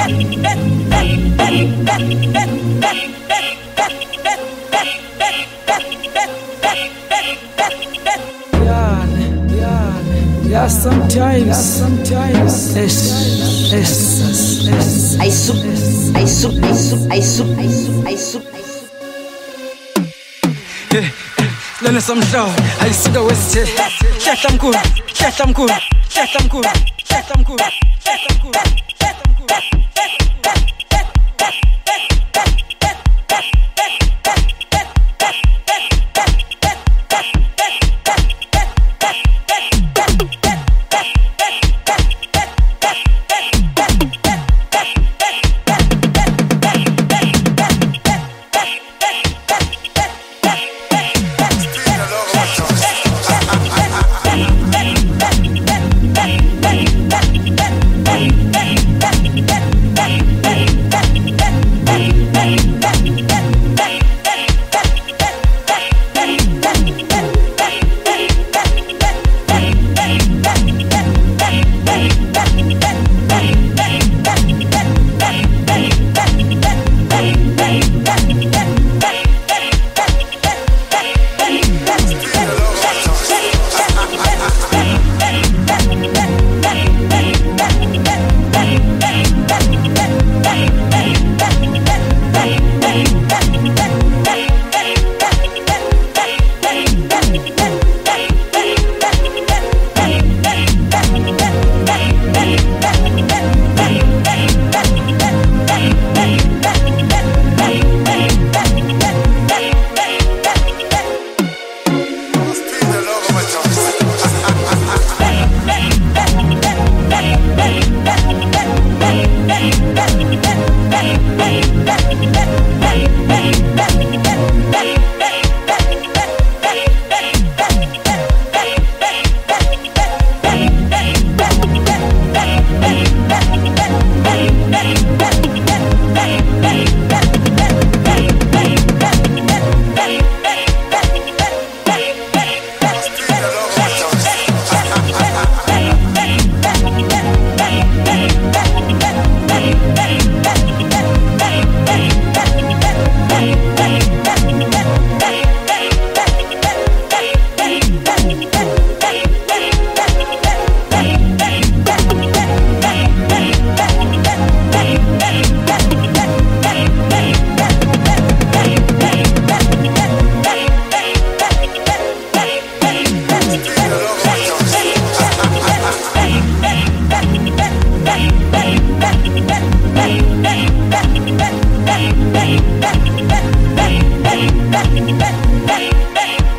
Yeah, yeah, yeah, sometimes. Yes, yes, yes. I soup, I soup, I soup, I soup, I soup, I soup, I soup. Yeah, lona somhlawu alisuka wesithe hlahla mkhulu hlahla mkhulu hlahla mkhulu hlahla mkhulu hlahla mkhulu best, best, best, best, Speed the